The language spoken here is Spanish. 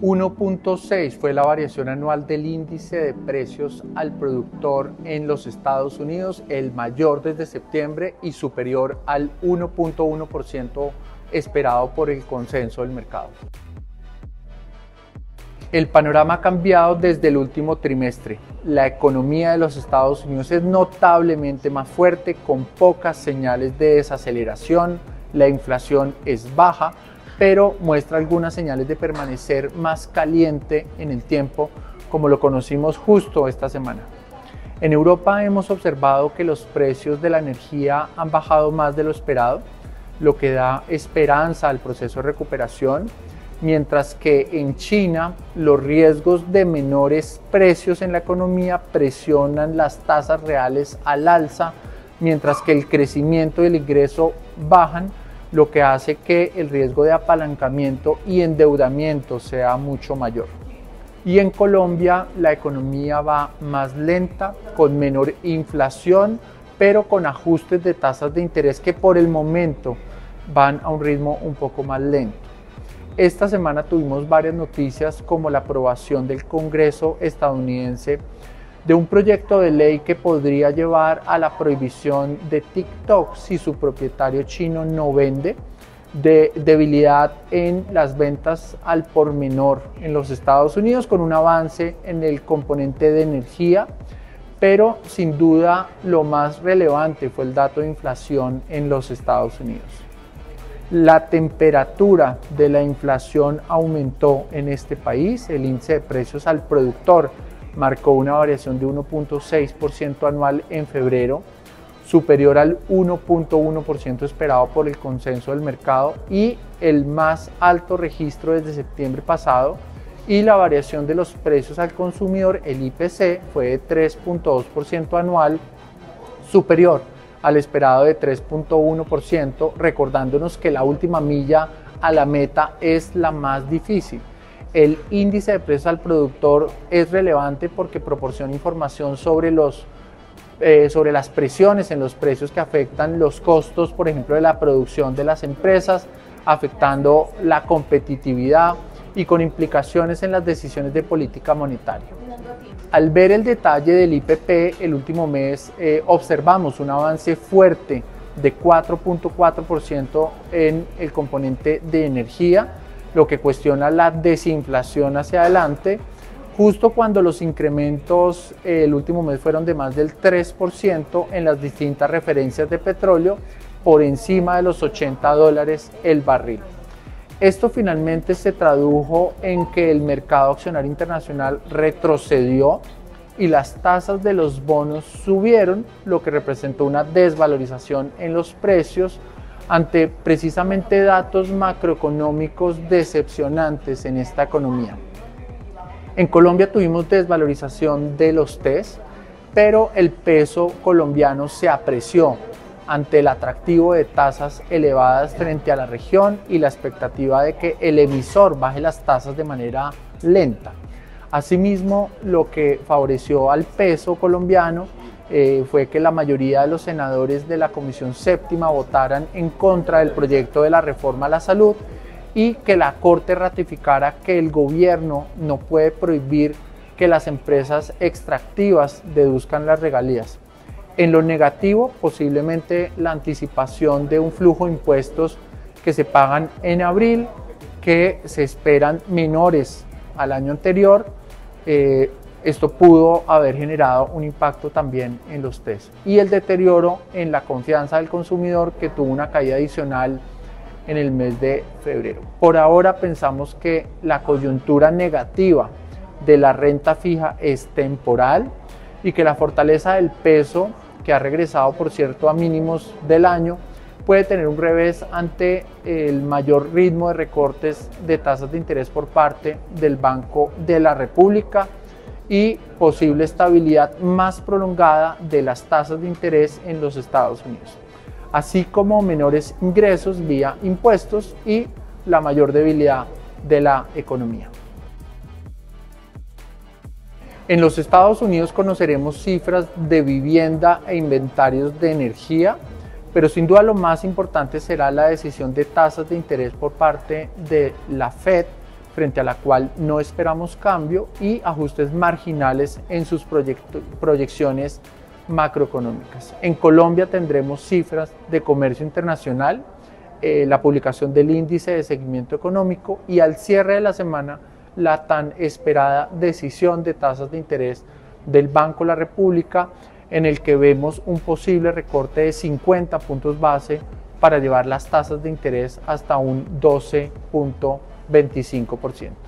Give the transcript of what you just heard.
1.6 fue la variación anual del índice de precios al productor en los Estados Unidos, el mayor desde septiembre y superior al 1.1% esperado por el consenso del mercado. El panorama ha cambiado desde el último trimestre. La economía de los Estados Unidos es notablemente más fuerte, con pocas señales de desaceleración, la inflación es baja, pero muestra algunas señales de permanecer más caliente en el tiempo, como lo conocimos justo esta semana. En Europa hemos observado que los precios de la energía han bajado más de lo esperado, lo que da esperanza al proceso de recuperación, mientras que en China los riesgos de menores precios en la economía presionan las tasas reales al alza, mientras que el crecimiento y el ingreso bajan, lo que hace que el riesgo de apalancamiento y endeudamiento sea mucho mayor. Y en Colombia la economía va más lenta, con menor inflación, pero con ajustes de tasas de interés que por el momento van a un ritmo un poco más lento. Esta semana tuvimos varias noticias como la aprobación del Congreso estadounidense de un proyecto de ley que podría llevar a la prohibición de TikTok si su propietario chino no vende, de debilidad en las ventas al por menor en los Estados Unidos con un avance en el componente de energía, pero sin duda lo más relevante fue el dato de inflación en los Estados Unidos. La temperatura de la inflación aumentó en este país, el índice de precios al productor marcó una variación de 1.6% anual en febrero, superior al 1.1% esperado por el consenso del mercado y el más alto registro desde septiembre pasado. Y la variación de los precios al consumidor, el IPC, fue de 3.2% anual, superior al esperado de 3.1%, recordándonos que la última milla a la meta es la más difícil. El índice de precios al productor es relevante porque proporciona información sobre, los, eh, sobre las presiones en los precios que afectan los costos, por ejemplo, de la producción de las empresas, afectando la competitividad y con implicaciones en las decisiones de política monetaria. Al ver el detalle del IPP el último mes, eh, observamos un avance fuerte de 4.4% en el componente de energía, lo que cuestiona la desinflación hacia adelante, justo cuando los incrementos eh, el último mes fueron de más del 3% en las distintas referencias de petróleo, por encima de los 80 dólares el barril. Esto finalmente se tradujo en que el mercado accionario internacional retrocedió y las tasas de los bonos subieron, lo que representó una desvalorización en los precios, ante precisamente datos macroeconómicos decepcionantes en esta economía. En Colombia tuvimos desvalorización de los TES, pero el peso colombiano se apreció ante el atractivo de tasas elevadas frente a la región y la expectativa de que el emisor baje las tasas de manera lenta. Asimismo, lo que favoreció al peso colombiano eh, fue que la mayoría de los senadores de la Comisión Séptima votaran en contra del proyecto de la reforma a la salud y que la Corte ratificara que el gobierno no puede prohibir que las empresas extractivas deduzcan las regalías. En lo negativo, posiblemente la anticipación de un flujo de impuestos que se pagan en abril, que se esperan menores al año anterior, eh, esto pudo haber generado un impacto también en los test. Y el deterioro en la confianza del consumidor que tuvo una caída adicional en el mes de febrero. Por ahora pensamos que la coyuntura negativa de la renta fija es temporal y que la fortaleza del peso, que ha regresado por cierto a mínimos del año, puede tener un revés ante el mayor ritmo de recortes de tasas de interés por parte del Banco de la República y posible estabilidad más prolongada de las tasas de interés en los Estados Unidos, así como menores ingresos vía impuestos y la mayor debilidad de la economía. En los Estados Unidos conoceremos cifras de vivienda e inventarios de energía, pero sin duda lo más importante será la decisión de tasas de interés por parte de la Fed frente a la cual no esperamos cambio y ajustes marginales en sus proyecciones macroeconómicas. En Colombia tendremos cifras de comercio internacional, eh, la publicación del índice de seguimiento económico y al cierre de la semana la tan esperada decisión de tasas de interés del Banco de la República en el que vemos un posible recorte de 50 puntos base para llevar las tasas de interés hasta un 12.25%.